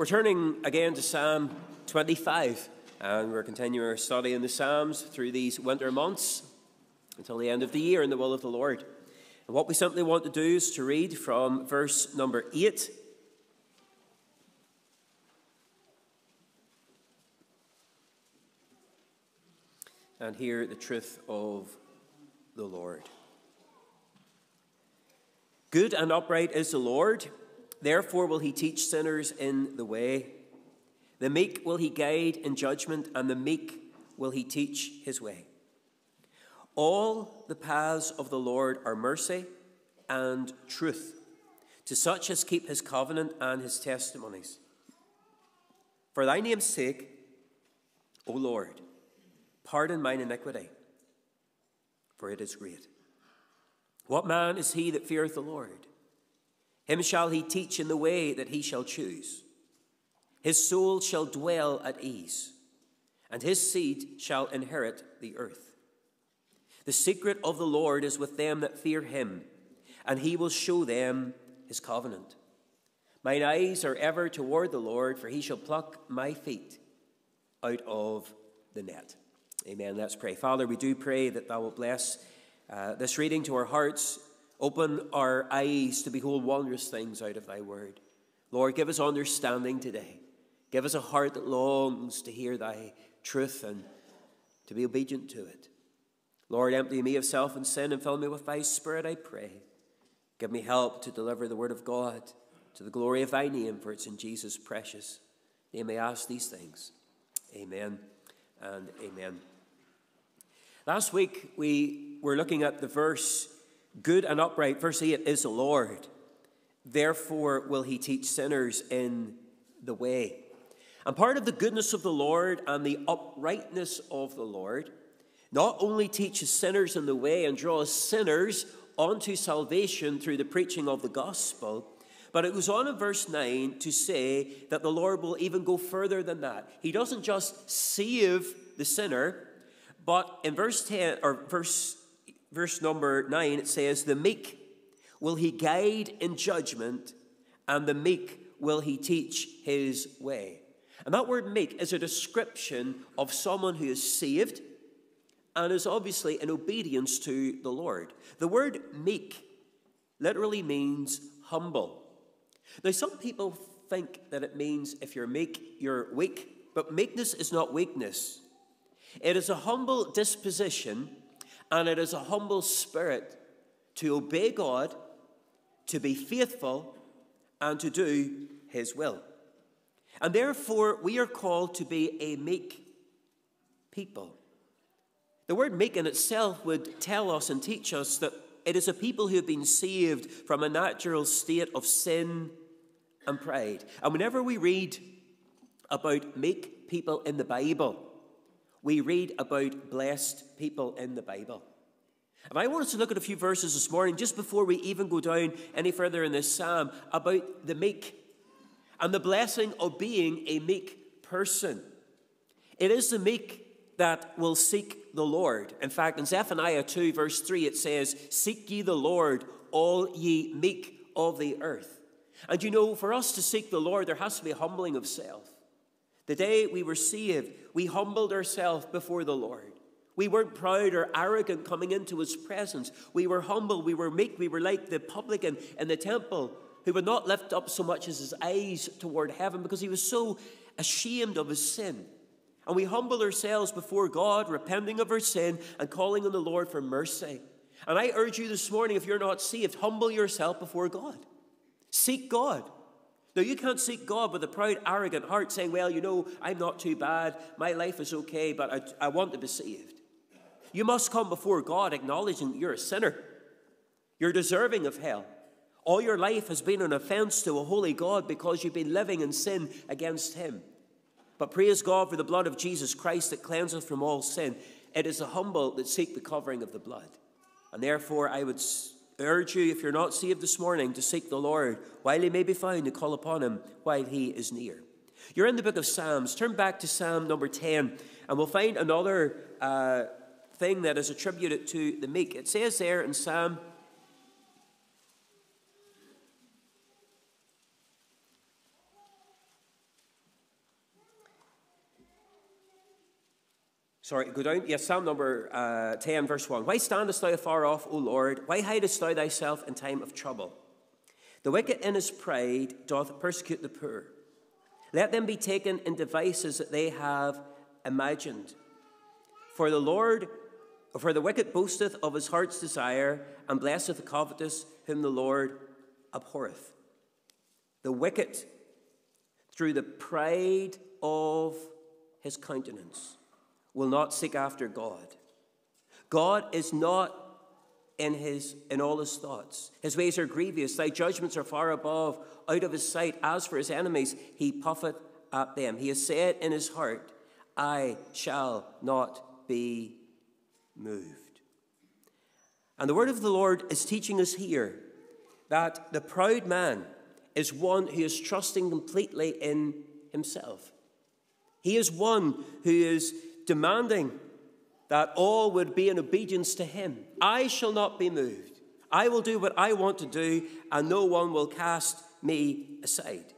We're turning again to Psalm 25, and we're continuing our study in the Psalms through these winter months until the end of the year in the will of the Lord. And what we simply want to do is to read from verse number 8 and hear the truth of the Lord. Good and upright is the Lord. Therefore will he teach sinners in the way. The meek will he guide in judgment, and the meek will he teach his way. All the paths of the Lord are mercy and truth to such as keep his covenant and his testimonies. For thy name's sake, O Lord, pardon mine iniquity, for it is great. What man is he that feareth the Lord? Him shall he teach in the way that he shall choose. His soul shall dwell at ease, and his seed shall inherit the earth. The secret of the Lord is with them that fear him, and he will show them his covenant. Mine eyes are ever toward the Lord, for he shall pluck my feet out of the net. Amen. Let's pray. Father, we do pray that thou wilt bless uh, this reading to our hearts, open our eyes to behold wondrous things out of thy word. Lord, give us understanding today. Give us a heart that longs to hear thy truth and to be obedient to it. Lord, empty me of self and sin and fill me with thy spirit, I pray. Give me help to deliver the word of God to the glory of thy name, for it's in Jesus' precious name I ask these things. Amen and amen. Last week we were looking at the verse, good and upright, verse 8 is the Lord. Therefore will he teach sinners in the way. And part of the goodness of the Lord and the uprightness of the Lord not only teaches sinners in the way and draws sinners onto salvation through the preaching of the gospel, but it goes on in verse 9 to say that the Lord will even go further than that. He doesn't just save the sinner, but in verse 10 or verse verse number 9 it says the meek will he guide in judgment and the meek will he teach his way. And that word meek is a description of someone who is saved and is obviously in obedience to the Lord. The word meek literally means humble. Now, some people think that it means if you're meek, you're weak, but meekness is not weakness. It is a humble disposition and it is a humble spirit to obey God, to be faithful, and to do His will. And therefore, we are called to be a meek people. The word meek in itself would tell us and teach us that it is a people who have been saved from a natural state of sin and pride. And whenever we read about meek people in the Bible, we read about blessed people in the Bible. And I want us to look at a few verses this morning, just before we even go down any further in this psalm, about the meek and the blessing of being a meek person. It is the meek that will seek the Lord. In fact, in Zephaniah 2, verse 3, it says, Seek ye the Lord, all ye meek of the earth. And you know, for us to seek the Lord, there has to be a humbling of self. The day we were saved, we humbled ourselves before the Lord. We weren't proud or arrogant coming into his presence. We were humble, we were meek, we were like the publican in the temple who would not lift up so much as his eyes toward heaven because he was so ashamed of his sin. And we humble ourselves before God, repenting of our sin and calling on the Lord for mercy. And I urge you this morning, if you're not saved, humble yourself before God. Seek God. Now, you can't seek God with a proud, arrogant heart saying, Well, you know, I'm not too bad. My life is okay, but I, I want to be saved. You must come before God acknowledging you're a sinner. You're deserving of hell. All your life has been an offense to a holy God because you've been living in sin against Him. But praise God for the blood of Jesus Christ that cleanses from all sin. It is the humble that seek the covering of the blood. And therefore, I would urge you, if you're not saved this morning, to seek the Lord while He may be found, to call upon Him while He is near. You're in the book of Psalms. Turn back to Psalm number 10, and we'll find another uh, thing that is attributed to the meek. It says there in Psalm Sorry, go down. Yes, Psalm number uh, 10, verse 1. Why standest thou far off, O Lord? Why hidest thou thyself in time of trouble? The wicked in his pride doth persecute the poor. Let them be taken in devices that they have imagined. For the Lord, for the wicked boasteth of his heart's desire, and blesseth the covetous, whom the Lord abhorreth. The wicked, through the pride of his countenance, will not seek after God. God is not in his in all his thoughts. His ways are grievous, thy judgments are far above, out of his sight. As for his enemies, he puffeth at them. He has said in his heart, I shall not be moved. And the word of the Lord is teaching us here that the proud man is one who is trusting completely in himself. He is one who is demanding that all would be in obedience to him. I shall not be moved. I will do what I want to do, and no one will cast me aside.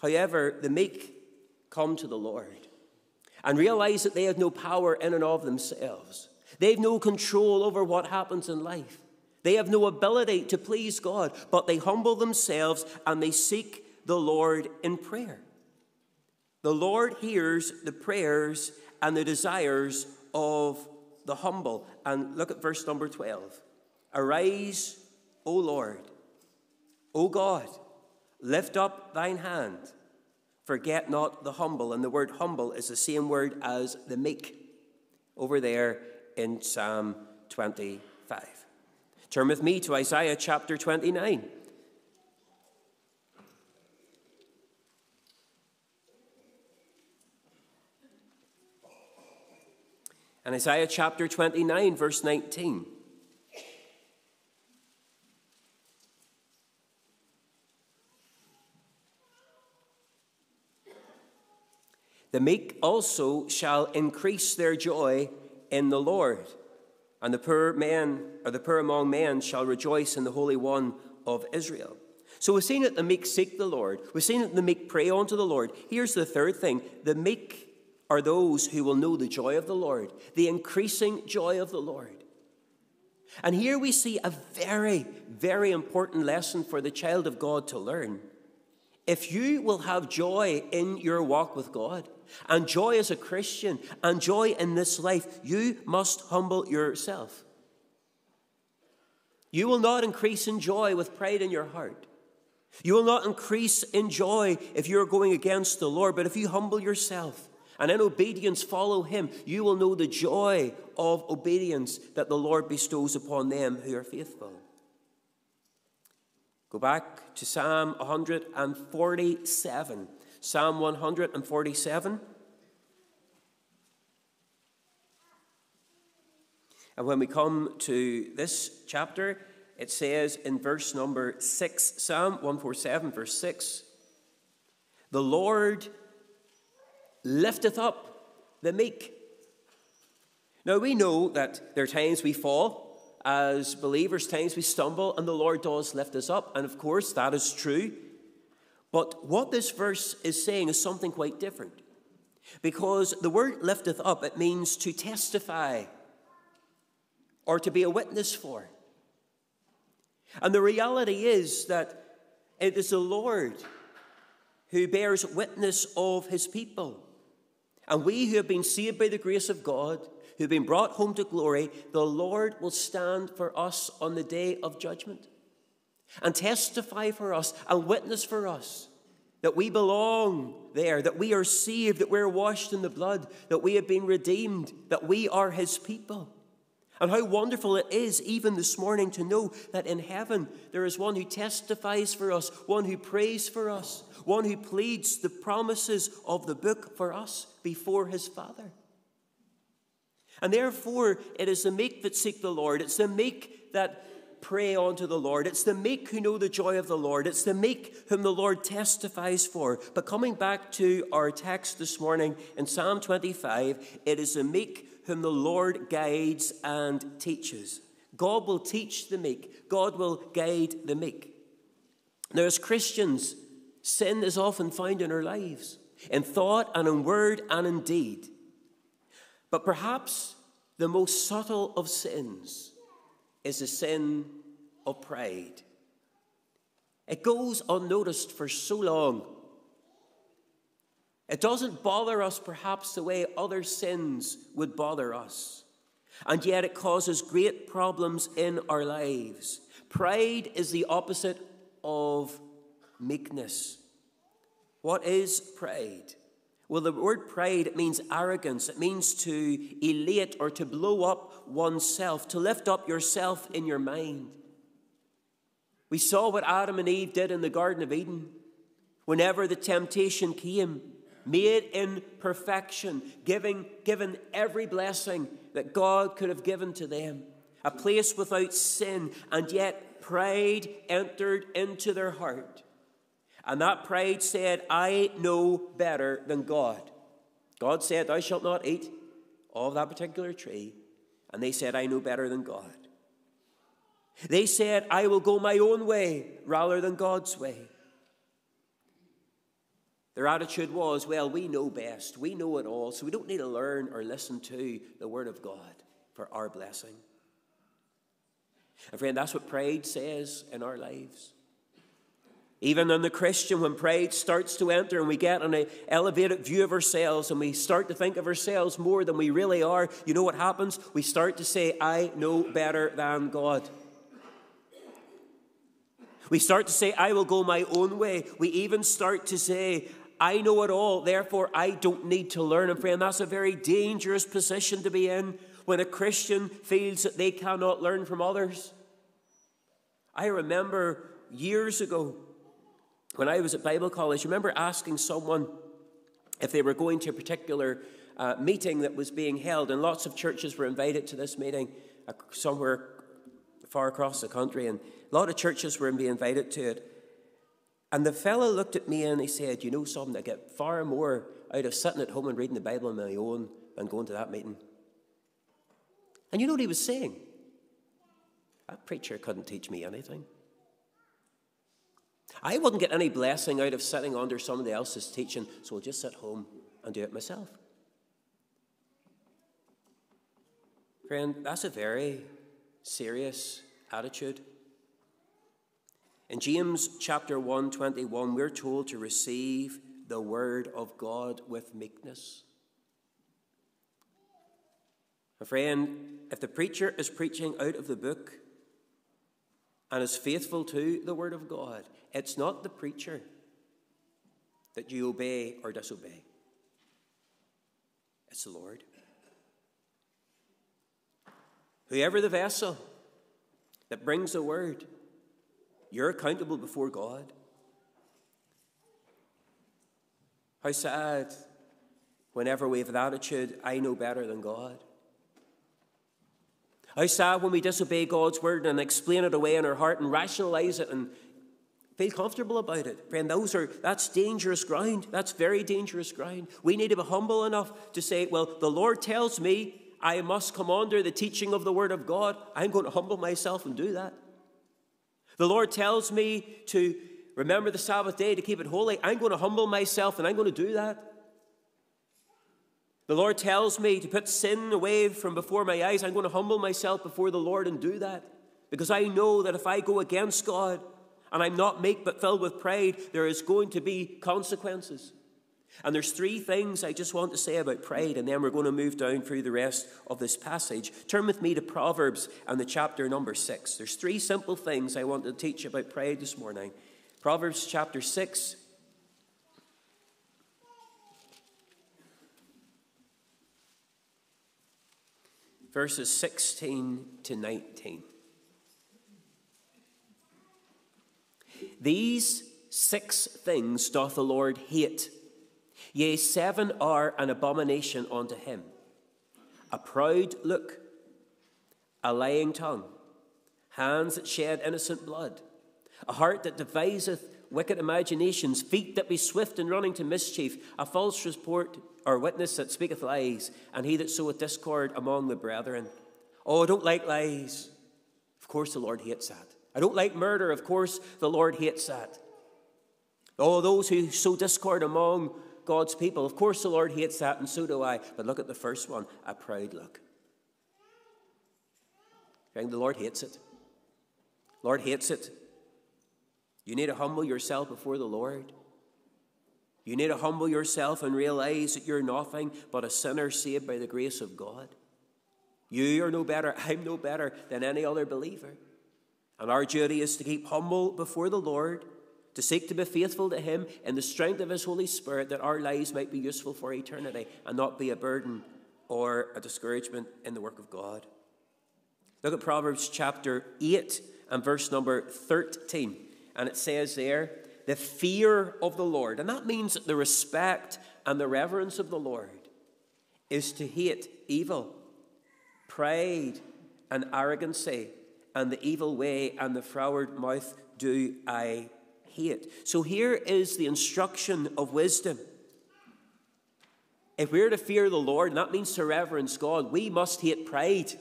However, the meek come to the Lord and realize that they have no power in and of themselves. They have no control over what happens in life. They have no ability to please God, but they humble themselves and they seek the Lord in prayer. The Lord hears the prayers and the desires of the humble. And look at verse number 12. Arise, O Lord, O God, lift up thine hand. Forget not the humble. And the word humble is the same word as the meek over there in Psalm 25. Turn with me to Isaiah chapter 29. And Isaiah chapter 29, verse 19. The meek also shall increase their joy in the Lord, and the poor man or the poor among men shall rejoice in the Holy One of Israel. So we've seen that the meek seek the Lord. We've seen that the meek pray unto the Lord. Here's the third thing: the meek are those who will know the joy of the Lord, the increasing joy of the Lord. And here we see a very, very important lesson for the child of God to learn. If you will have joy in your walk with God, and joy as a Christian, and joy in this life, you must humble yourself. You will not increase in joy with pride in your heart. You will not increase in joy if you're going against the Lord, but if you humble yourself and in obedience follow him, you will know the joy of obedience that the Lord bestows upon them who are faithful. Go back to Psalm 147. Psalm 147. And when we come to this chapter, it says in verse number 6, Psalm 147, verse 6, The Lord lifteth up the meek. Now we know that there are times we fall as believers, times we stumble, and the Lord does lift us up. And of course, that is true. But what this verse is saying is something quite different. Because the word lifteth up, it means to testify or to be a witness for. And the reality is that it is the Lord who bears witness of his people. And we who have been saved by the grace of God, who have been brought home to glory, the Lord will stand for us on the day of judgment and testify for us and witness for us that we belong there, that we are saved, that we're washed in the blood, that we have been redeemed, that we are His people. And how wonderful it is, even this morning, to know that in heaven there is one who testifies for us, one who prays for us, one who pleads the promises of the book for us before his Father. And therefore, it is the meek that seek the Lord. It's the meek that pray unto the Lord. It's the meek who know the joy of the Lord. It's the meek whom the Lord testifies for. But coming back to our text this morning in Psalm 25, it is the meek whom the Lord guides and teaches. God will teach the meek, God will guide the meek. Now, as Christians, Sin is often found in our lives, in thought and in word and in deed. But perhaps the most subtle of sins is the sin of pride. It goes unnoticed for so long. It doesn't bother us perhaps the way other sins would bother us. And yet it causes great problems in our lives. Pride is the opposite of meekness. What is pride? Well, the word pride, it means arrogance. It means to elate or to blow up oneself, to lift up yourself in your mind. We saw what Adam and Eve did in the Garden of Eden. Whenever the temptation came, made in perfection, giving, given every blessing that God could have given to them, a place without sin, and yet pride entered into their heart. And that pride said, I know better than God. God said, Thou shalt not eat of that particular tree. And they said, I know better than God. They said, I will go my own way rather than God's way. Their attitude was, well, we know best. We know it all, so we don't need to learn or listen to the Word of God for our blessing. And friend, that's what pride says in our lives. Even in the Christian, when pride starts to enter and we get on an elevated view of ourselves and we start to think of ourselves more than we really are, you know what happens? We start to say, I know better than God. We start to say, I will go my own way. We even start to say, I know it all, therefore I don't need to learn. And friend, that's a very dangerous position to be in when a Christian feels that they cannot learn from others. I remember years ago when I was at Bible college, I remember asking someone if they were going to a particular uh, meeting that was being held, and lots of churches were invited to this meeting uh, somewhere far across the country, and a lot of churches were being invited to it. And the fellow looked at me and he said, You know something, I get far more out of sitting at home and reading the Bible on my own than going to that meeting. And you know what he was saying? That preacher couldn't teach me anything. I wouldn't get any blessing out of sitting under somebody else's teaching, so I'll just sit home and do it myself. Friend, that's a very serious attitude. In James chapter 1, 21, we're told to receive the word of God with meekness. My friend, if the preacher is preaching out of the book and is faithful to the word of God, it's not the preacher that you obey or disobey, it's the Lord. Whoever the vessel that brings the word, you're accountable before God. How sad whenever we have an attitude, I know better than God. How sad when we disobey God's word and explain it away in our heart and rationalize it and feel comfortable about it. Friend, those are that's dangerous ground. That's very dangerous ground. We need to be humble enough to say, well, the Lord tells me I must come under the teaching of the word of God. I'm going to humble myself and do that. The Lord tells me to remember the Sabbath day to keep it holy. I'm going to humble myself and I'm going to do that. The Lord tells me to put sin away from before my eyes. I'm going to humble myself before the Lord and do that. Because I know that if I go against God and I'm not meek but filled with pride, there is going to be consequences. And there's three things I just want to say about pride, and then we're going to move down through the rest of this passage. Turn with me to Proverbs and the chapter number six. There's three simple things I want to teach about pride this morning. Proverbs chapter 6. Verses 16 to 19. These six things doth the Lord hate Yea, seven are an abomination unto him a proud look, a lying tongue, hands that shed innocent blood, a heart that deviseth wicked imaginations, feet that be swift in running to mischief, a false report or witness that speaketh lies, and he that soweth discord among the brethren. Oh, I don't like lies. Of course, the Lord hates that. I don't like murder. Of course, the Lord hates that. Oh, those who sow discord among God's people. Of course, the Lord hates that, and so do I. But look at the first one a proud look. The Lord hates it. Lord hates it. You need to humble yourself before the Lord. You need to humble yourself and realize that you're nothing but a sinner saved by the grace of God. You are no better, I'm no better than any other believer. And our duty is to keep humble before the Lord to seek to be faithful to Him in the strength of His Holy Spirit, that our lives might be useful for eternity and not be a burden or a discouragement in the work of God. Look at Proverbs chapter 8 and verse number 13. And it says there, the fear of the Lord. And that means the respect and the reverence of the Lord is to hate evil, pride, and arrogancy, and the evil way and the froward mouth do I hate. So here is the instruction of wisdom. If we're to fear the Lord, and that means to reverence God, we must hate pride.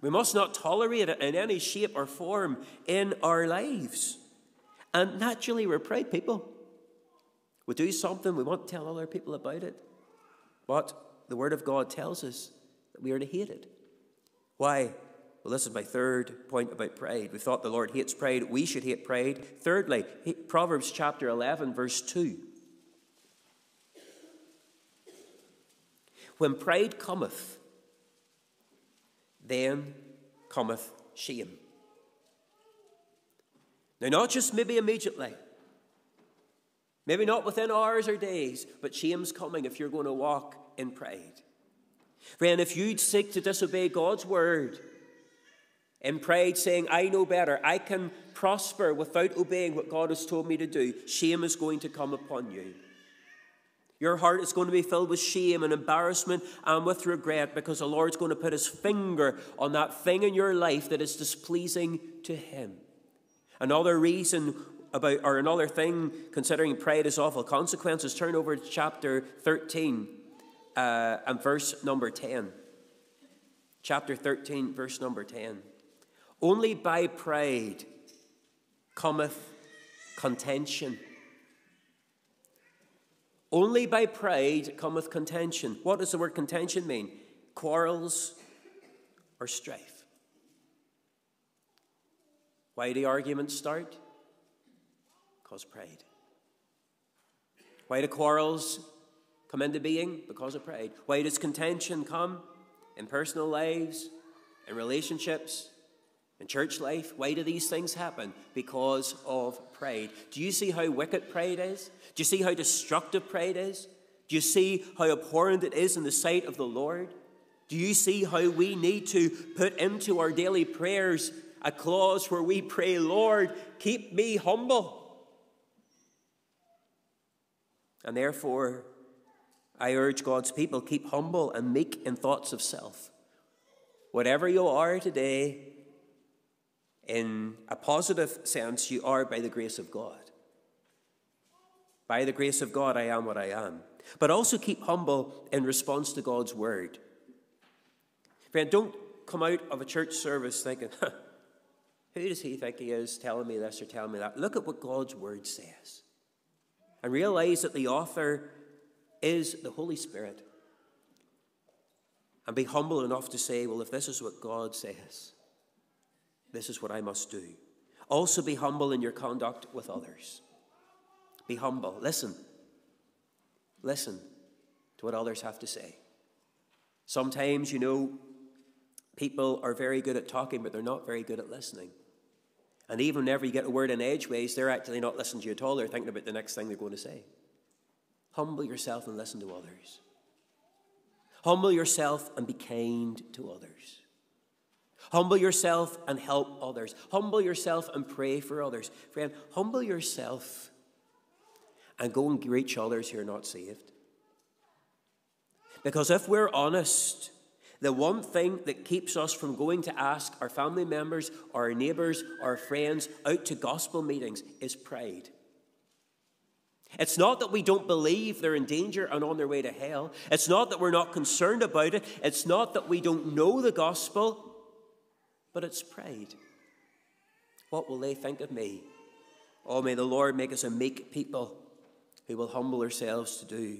We must not tolerate it in any shape or form in our lives. And naturally, we're proud people. We do something, we want to tell other people about it. But the Word of God tells us that we are to hate it. Why? Well, this is my third point about pride. We thought the Lord hates pride. We should hate pride. Thirdly, Proverbs chapter 11, verse 2. When pride cometh, then cometh shame. Now, not just maybe immediately, maybe not within hours or days, but shame's coming if you're going to walk in pride. Friend, if you'd seek to disobey God's word in pride, saying, I know better, I can prosper without obeying what God has told me to do, shame is going to come upon you. Your heart is going to be filled with shame and embarrassment and with regret because the Lord's going to put his finger on that thing in your life that is displeasing to him. Another reason about, or another thing considering pride is awful consequences, turn over to chapter 13 uh, and verse number 10. Chapter 13, verse number 10. Only by pride cometh contention only by pride cometh contention. What does the word contention mean? Quarrels or strife. Why do arguments start? Because pride. Why do quarrels come into being? Because of pride. Why does contention come in personal lives, in relationships, in church life? Why do these things happen? Because of pride. Do you see how wicked pride is? Do you see how destructive pride is? Do you see how abhorrent it is in the sight of the Lord? Do you see how we need to put into our daily prayers a clause where we pray, Lord, keep me humble? And therefore, I urge God's people, keep humble and meek in thoughts of self. Whatever you are today, in a positive sense, you are by the grace of God. By the grace of God, I am what I am. But also keep humble in response to God's word. Friend, don't come out of a church service thinking, huh, who does he think he is telling me this or telling me that? Look at what God's word says. And realize that the author is the Holy Spirit. And be humble enough to say, well, if this is what God says, this is what I must do. Also, be humble in your conduct with others. Be humble. Listen. Listen to what others have to say. Sometimes, you know, people are very good at talking, but they're not very good at listening. And even whenever you get a word in edgeways, they're actually not listening to you at all. They're thinking about the next thing they're going to say. Humble yourself and listen to others. Humble yourself and be kind to others. Humble yourself and help others. Humble yourself and pray for others. Friend, humble yourself and go and reach others who are not saved. Because if we're honest, the one thing that keeps us from going to ask our family members, our neighbours, our friends out to gospel meetings is pride. It's not that we don't believe they're in danger and on their way to hell. It's not that we're not concerned about it. It's not that we don't know the gospel but it's pride. What will they think of me? Oh, may the Lord make us a meek people who will humble ourselves to do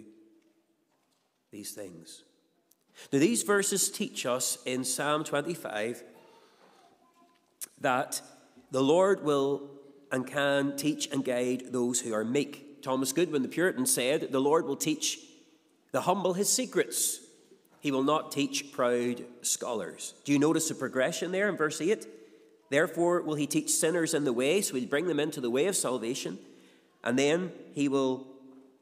these things. Now, these verses teach us in Psalm 25 that the Lord will and can teach and guide those who are meek. Thomas Goodwin, the Puritan, said, The Lord will teach the humble his secrets he will not teach proud scholars. Do you notice the progression there in verse 8? Therefore, will he teach sinners in the way, so he'll bring them into the way of salvation. And then he will,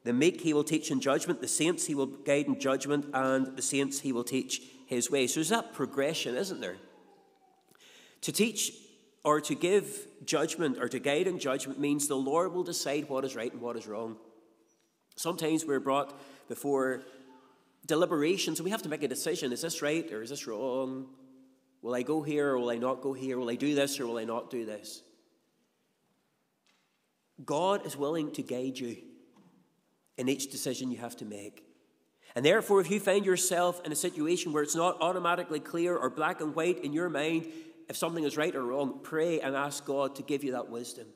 the meek he will teach in judgment, the saints he will guide in judgment, and the saints he will teach his way. So there's that progression, isn't there? To teach or to give judgment or to guide in judgment means the Lord will decide what is right and what is wrong. Sometimes we're brought before deliberations, and we have to make a decision is this right or is this wrong? Will I go here or will I not go here? Will I do this or will I not do this? God is willing to guide you in each decision you have to make. And therefore, if you find yourself in a situation where it's not automatically clear or black and white in your mind if something is right or wrong, pray and ask God to give you that wisdom.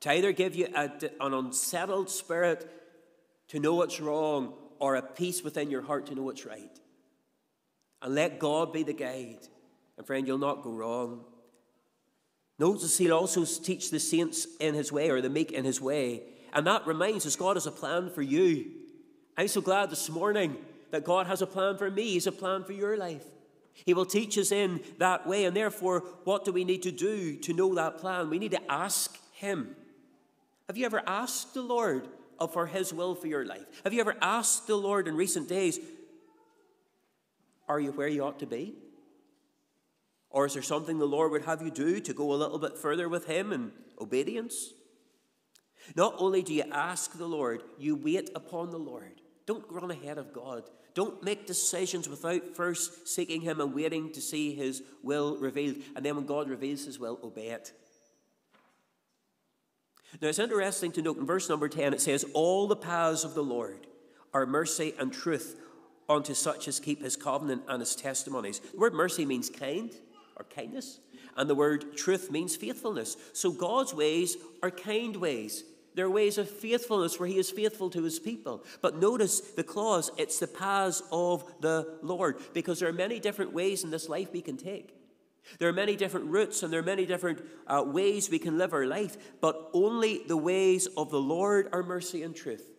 To either give you a, an unsettled spirit to know what's wrong or a peace within your heart to know what's right. And let God be the guide. And friend, you'll not go wrong. Notice he'll also teach the saints in his way or the meek in his way. And that reminds us God has a plan for you. I'm so glad this morning that God has a plan for me. He's a plan for your life. He will teach us in that way. And therefore, what do we need to do to know that plan? We need to ask Him. Have you ever asked the Lord for His will for your life? Have you ever asked the Lord in recent days, Are you where you ought to be? Or is there something the Lord would have you do to go a little bit further with Him in obedience? Not only do you ask the Lord, you wait upon the Lord. Don't run ahead of God. Don't make decisions without first seeking Him and waiting to see His will revealed. And then when God reveals His will, obey it. Now it's interesting to note in verse number 10 it says, All the paths of the Lord are mercy and truth unto such as keep His covenant and His testimonies. The word mercy means kind or kindness, and the word truth means faithfulness. So God's ways are kind ways. There are ways of faithfulness where he is faithful to his people. But notice the clause, it's the paths of the Lord, because there are many different ways in this life we can take. There are many different routes and there are many different uh, ways we can live our life, but only the ways of the Lord are mercy and truth.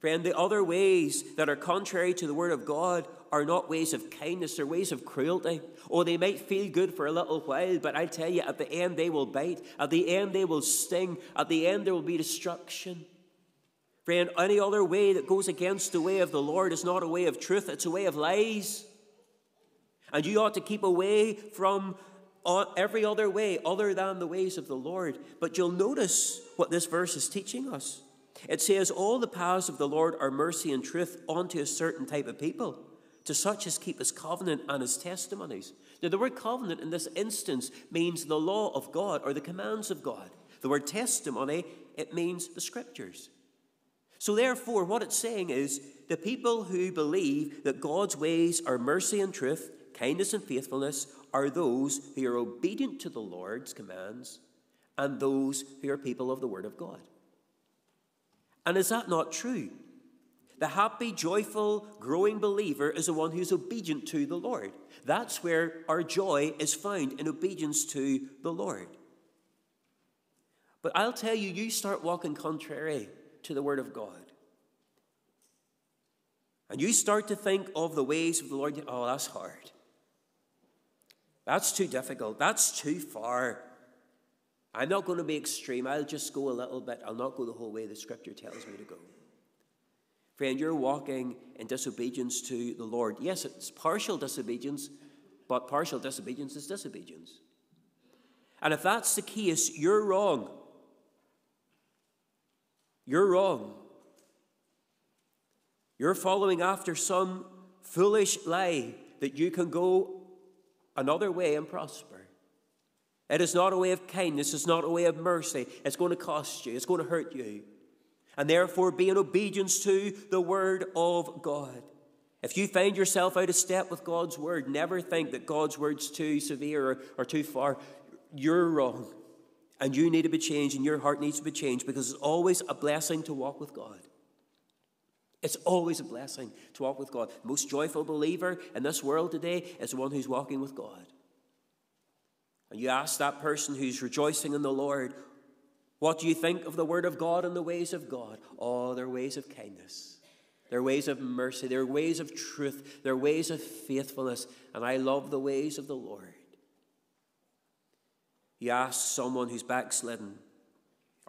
Friend, the other ways that are contrary to the Word of God are not ways of kindness, they're ways of cruelty. Or they might feel good for a little while, but I tell you, at the end they will bite. At the end they will sting. At the end there will be destruction. Friend, any other way that goes against the way of the Lord is not a way of truth, it's a way of lies. And you ought to keep away from every other way other than the ways of the Lord. But you'll notice what this verse is teaching us. It says, All the paths of the Lord are mercy and truth unto a certain type of people to such as keep his covenant and his testimonies. Now, the word covenant in this instance means the law of God or the commands of God. The word testimony, it means the scriptures. So, therefore, what it's saying is the people who believe that God's ways are mercy and truth, kindness and faithfulness, are those who are obedient to the Lord's commands and those who are people of the Word of God. And is that not true? The happy, joyful, growing believer is the one who's obedient to the Lord. That's where our joy is found in obedience to the Lord. But I'll tell you, you start walking contrary to the Word of God. And you start to think of the ways of the Lord, oh, that's hard. That's too difficult. That's too far. I'm not going to be extreme. I'll just go a little bit. I'll not go the whole way the Scripture tells me to go. Friend, you're walking in disobedience to the Lord. Yes, it's partial disobedience, but partial disobedience is disobedience. And if that's the case, you're wrong. You're wrong. You're following after some foolish lie that you can go another way and prosper. It is not a way of kindness, it's not a way of mercy. It's going to cost you, it's going to hurt you and therefore be in obedience to the Word of God. If you find yourself out of step with God's Word, never think that God's Word's too severe or, or too far. You're wrong. And you need to be changed, and your heart needs to be changed because it's always a blessing to walk with God. It's always a blessing to walk with God. The most joyful believer in this world today is the one who's walking with God. And you ask that person who's rejoicing in the Lord, what do you think of the Word of God and the ways of God? Oh, they're ways of kindness. They're ways of mercy. They're ways of truth. They're ways of faithfulness. And I love the ways of the Lord. You ask someone who's backslidden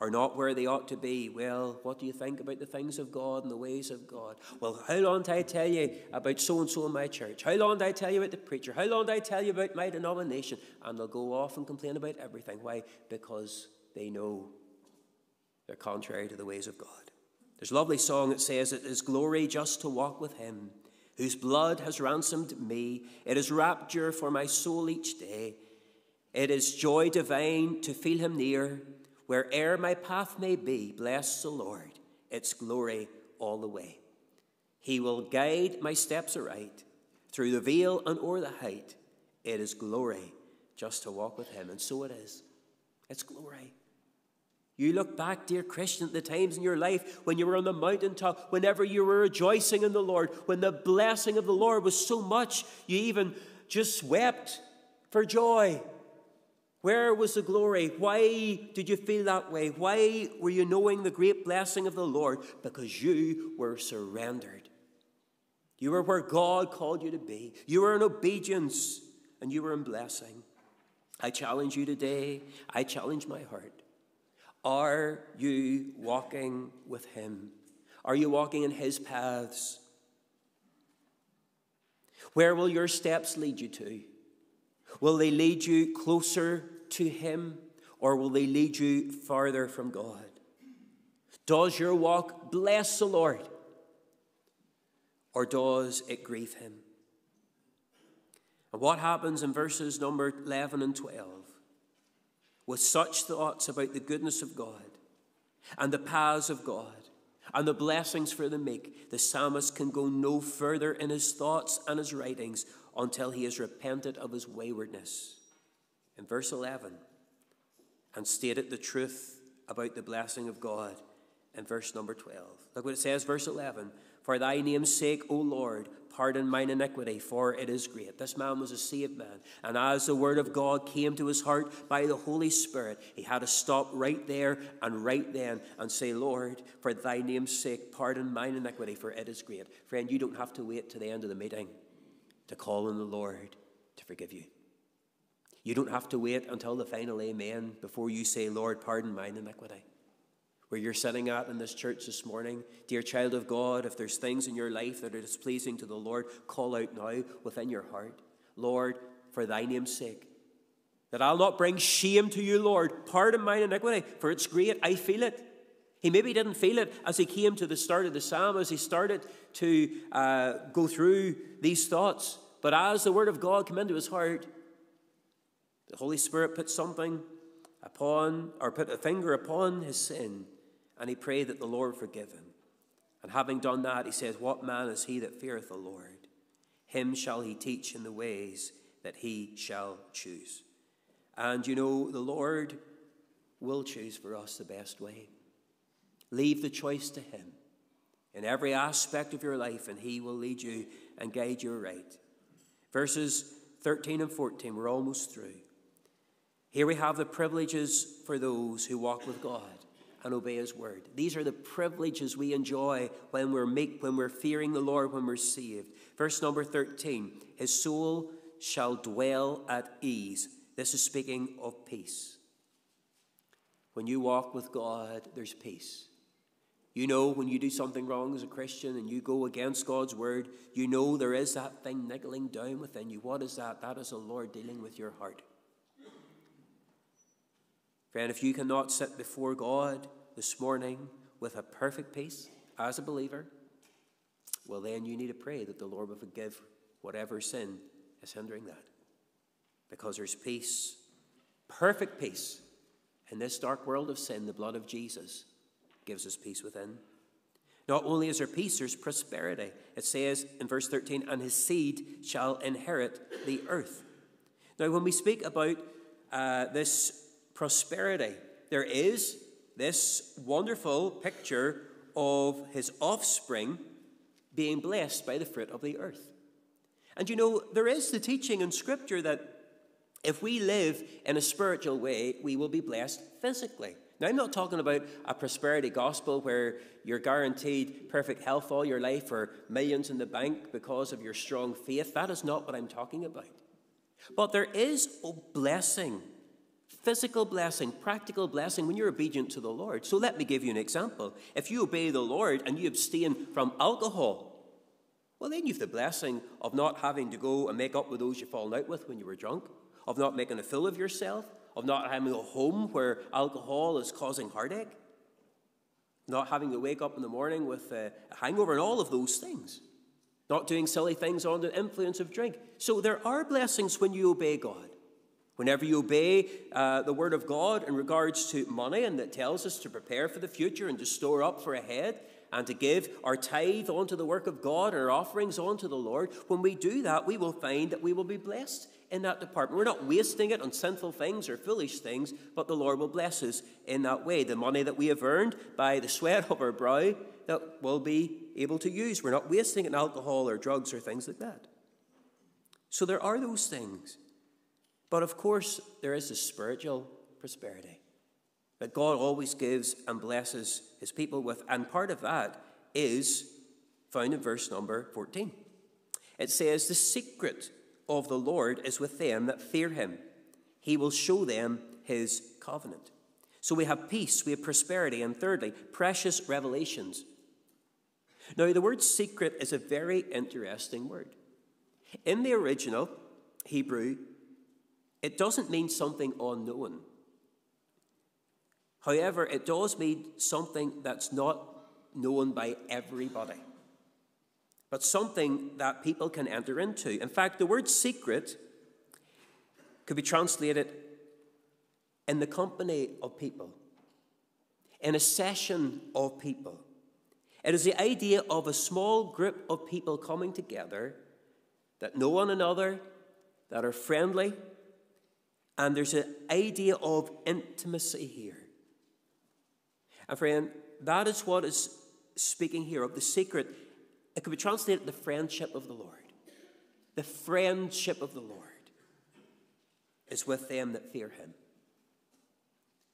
or not where they ought to be. Well, what do you think about the things of God and the ways of God? Well, how long did I tell you about so and so in my church? How long did I tell you about the preacher? How long did I tell you about my denomination? And they'll go off and complain about everything. Why? Because they know they're contrary to the ways of God. There's a lovely song that says, It is glory just to walk with Him, whose blood has ransomed me. It is rapture for my soul each day. It is joy divine to feel Him near Where'er my path may be, bless the Lord, its glory all the way. He will guide my steps aright through the vale and o'er the height. It is glory just to walk with Him, and so it is. It's glory. You look back, dear Christian, at the times in your life when you were on the mountaintop, whenever you were rejoicing in the Lord, when the blessing of the Lord was so much, you even just wept for joy. Where was the glory? Why did you feel that way? Why were you knowing the great blessing of the Lord? Because you were surrendered. You were where God called you to be. You were in obedience and you were in blessing. I challenge you today. I challenge my heart. Are you walking with Him? Are you walking in His paths? Where will your steps lead you to? Will they lead you closer to Him or will they lead you farther from God? Does your walk bless the Lord or does it grieve Him? And what happens in verses number 11 and 12? with such thoughts about the goodness of God and the paths of God and the blessings for the meek, the psalmist can go no further in his thoughts and his writings until he has repented of his waywardness. In verse 11, and stated the truth about the blessing of God in verse number 12. Look what it says, verse 11 For thy name's sake, O Lord, Pardon mine iniquity, for it is great. This man was a saved man. And as the word of God came to his heart by the Holy Spirit, he had to stop right there and right then and say, Lord, for thy name's sake, pardon mine iniquity, for it is great. Friend, you don't have to wait to the end of the meeting to call on the Lord to forgive you. You don't have to wait until the final amen before you say, Lord, pardon mine iniquity where you're sitting at in this church this morning. Dear child of God, if there's things in your life that are displeasing to the Lord, call out now within your heart. Lord, for thy name's sake. That I'll not bring shame to you, Lord. Pardon mine iniquity, for it's great. I feel it. He maybe didn't feel it as he came to the start of the psalm, as he started to uh, go through these thoughts. But as the word of God came into his heart, the Holy Spirit put something upon, or put a finger upon his sin, and he prayed that the Lord forgive him. And having done that, he says, What man is he that feareth the Lord? Him shall he teach in the ways that he shall choose. And you know, the Lord will choose for us the best way. Leave the choice to him in every aspect of your life, and he will lead you and guide you right. Verses 13 and 14, we're almost through. Here we have the privileges for those who walk with God and obey his word. These are the privileges we enjoy when we're meek, when we're fearing the Lord, when we're saved. Verse number 13 His soul shall dwell at ease. This is speaking of peace. When you walk with God, there's peace. You know, when you do something wrong as a Christian and you go against God's word, you know there is that thing niggling down within you. What is that? That is the Lord dealing with your heart. Friend, if you cannot sit before God this morning with a perfect peace as a believer, well, then you need to pray that the Lord will forgive whatever sin is hindering that. Because there's peace, perfect peace, in this dark world of sin. The blood of Jesus gives us peace within. Not only is there peace, there's prosperity. It says in verse 13, and his seed shall inherit the earth. Now, when we speak about uh, this prosperity. There is this wonderful picture of his offspring being blessed by the fruit of the earth. And you know, there is the teaching in Scripture that if we live in a spiritual way, we will be blessed physically. Now, I'm not talking about a prosperity gospel where you're guaranteed perfect health all your life or millions in the bank because of your strong faith. That is not what I'm talking about. But there is a blessing physical blessing, practical blessing when you're obedient to the Lord. So let me give you an example. If you obey the Lord and you abstain from alcohol, well, then you've the blessing of not having to go and make up with those you've fallen out with when you were drunk, of not making a fool of yourself, of not having a home where alcohol is causing heartache, not having to wake up in the morning with a hangover, and all of those things. Not doing silly things under the influence of drink. So there are blessings when you obey God. Whenever you obey uh, the word of God in regards to money, and that tells us to prepare for the future and to store up for ahead, and to give our tithe onto the work of God our offerings onto the Lord, when we do that, we will find that we will be blessed in that department. We're not wasting it on sinful things or foolish things, but the Lord will bless us in that way. The money that we have earned by the sweat of our brow, that we'll be able to use. We're not wasting it in alcohol or drugs or things like that. So there are those things. But of course, there is a spiritual prosperity that God always gives and blesses his people with. And part of that is found in verse number 14. It says, The secret of the Lord is with them that fear him, he will show them his covenant. So we have peace, we have prosperity, and thirdly, precious revelations. Now, the word secret is a very interesting word. In the original Hebrew, it doesn't mean something unknown. However, it does mean something that's not known by everybody, but something that people can enter into. In fact, the word secret could be translated in the company of people, in a session of people. It is the idea of a small group of people coming together that know one another, that are friendly, and there's an idea of intimacy here. And friend, that is what is speaking here of the secret. It could be translated the friendship of the Lord. The friendship of the Lord is with them that fear him.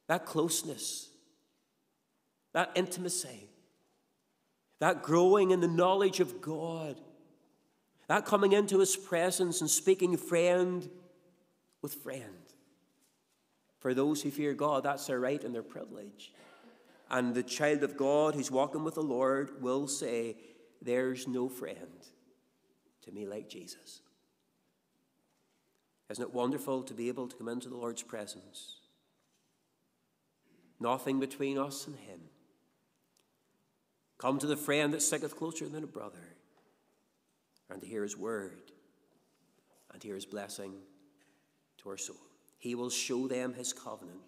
That closeness, that intimacy, that growing in the knowledge of God, that coming into his presence and speaking friend with friend. For those who fear God, that's their right and their privilege. And the child of God who's walking with the Lord will say, There's no friend to me like Jesus. Isn't it wonderful to be able to come into the Lord's presence? Nothing between us and Him. Come to the friend that sticketh closer than a brother, and to hear His word, and hear His blessing to our soul. He will show them His covenant,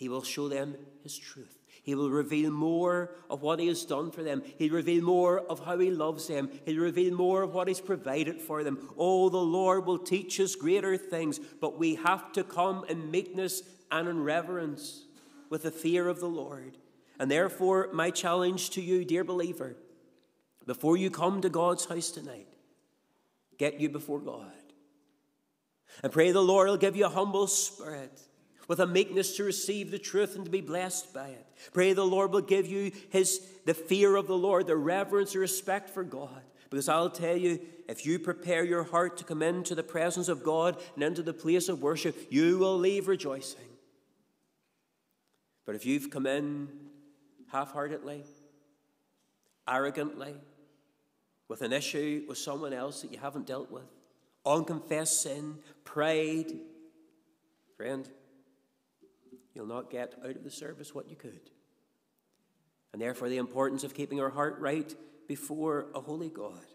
He will show them His truth. He will reveal more of what He has done for them. He'll reveal more of how He loves them. He'll reveal more of what He's provided for them. Oh, the Lord will teach us greater things, but we have to come in meekness and in reverence with the fear of the Lord. And therefore, my challenge to you, dear believer, before you come to God's house tonight, get you before God. And pray the Lord will give you a humble spirit with a meekness to receive the truth and to be blessed by it. Pray the Lord will give you his the fear of the Lord, the reverence, the respect for God. Because I'll tell you, if you prepare your heart to come into the presence of God and into the place of worship, you will leave rejoicing. But if you've come in half heartedly, arrogantly, with an issue with someone else that you haven't dealt with, unconfessed sin, pride, friend, you'll not get out of the service what you could. And therefore, the importance of keeping our heart right before a holy God.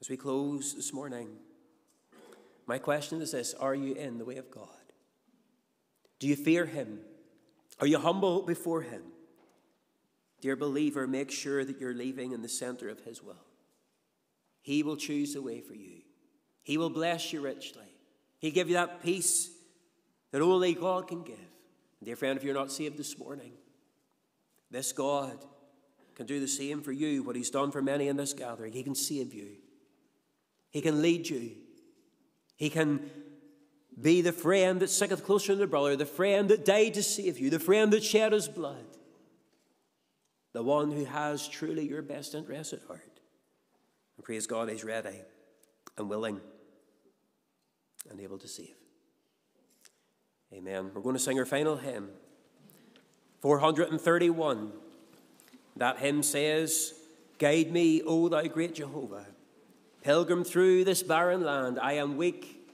As we close this morning, my question is this Are you in the way of God? Do you fear Him? Are you humble before Him? Dear believer, make sure that you're leaving in the center of His will. He will choose the way for you, He will bless you richly. He'll give you that peace that only God can give. And dear friend, if you're not saved this morning, this God can do the same for you, what He's done for many in this gathering. He can save you, He can lead you, He can be the friend that sticketh closer than the brother, the friend that died to save you, the friend that shed His blood, the one who has truly your best interest at heart. And praise God, He's ready and willing and able to save. Amen. We're going to sing our final hymn, 431. That hymn says, Guide me, O thou great Jehovah. Pilgrim through this barren land, I am weak,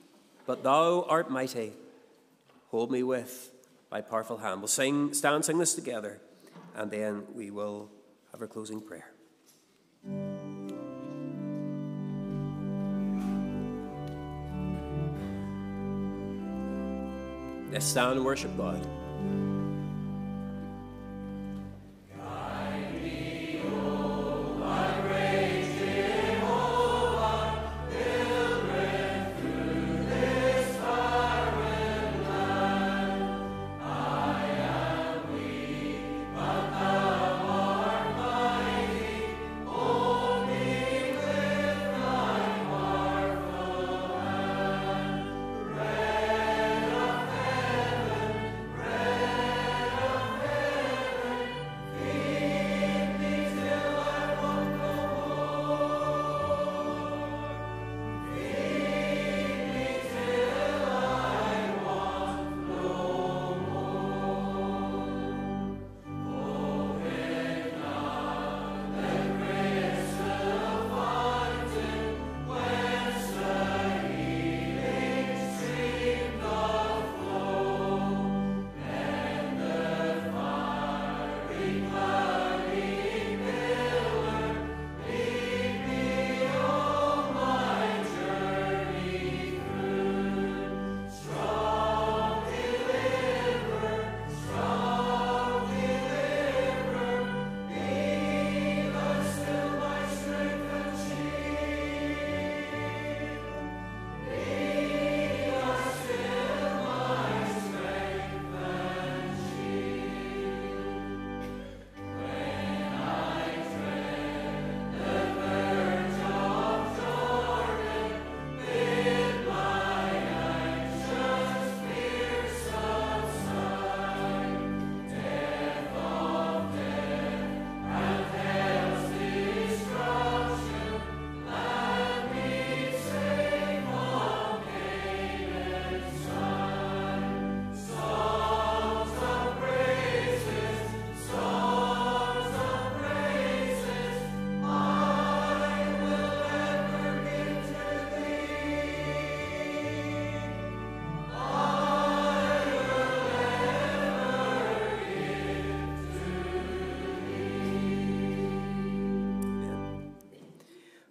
but thou art mighty. Hold me with thy powerful hand. We'll sing, stand, sing this together, and then we will have our closing prayer. Let's and worship God.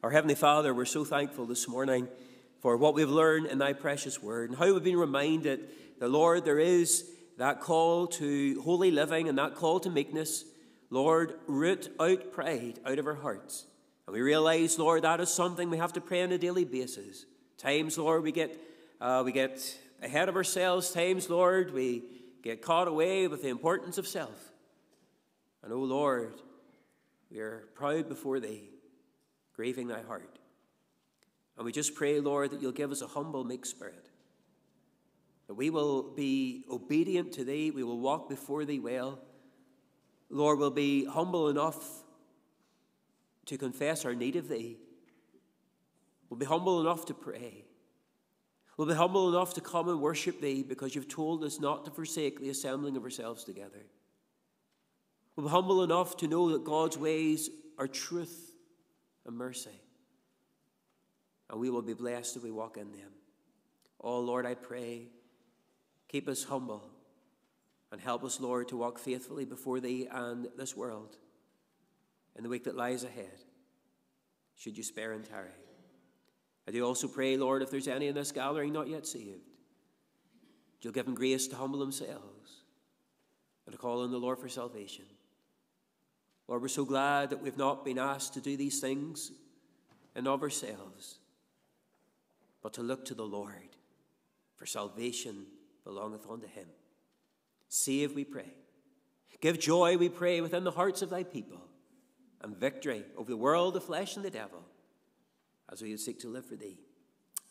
Our Heavenly Father, we're so thankful this morning for what we've learned in Thy precious word and how we've been reminded that, Lord, there is that call to holy living and that call to meekness. Lord, root out pride out of our hearts. And we realize, Lord, that is something we have to pray on a daily basis. Times, Lord, we get, uh, we get ahead of ourselves. Times, Lord, we get caught away with the importance of self. And, oh, Lord, we are proud before Thee grieving thy heart. And we just pray, Lord, that you'll give us a humble, meek spirit. That we will be obedient to thee, we will walk before thee well. Lord, we'll be humble enough to confess our need of thee. We'll be humble enough to pray. We'll be humble enough to come and worship thee because you've told us not to forsake the assembling of ourselves together. We'll be humble enough to know that God's ways are truth and mercy. And we will be blessed if we walk in them. Oh, Lord, I pray, keep us humble and help us, Lord, to walk faithfully before Thee and this world in the week that lies ahead, should you spare and tarry. I do also pray, Lord, if there's any in this gathering not yet saved, you'll give them grace to humble themselves and to call on the Lord for salvation. Lord, we're so glad that we've not been asked to do these things in of ourselves, but to look to the Lord, for salvation belongeth unto him. Save, we pray. Give joy, we pray, within the hearts of thy people, and victory over the world, the flesh, and the devil, as we seek to live for thee.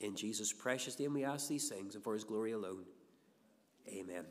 In Jesus' precious name we ask these things, and for his glory alone. Amen.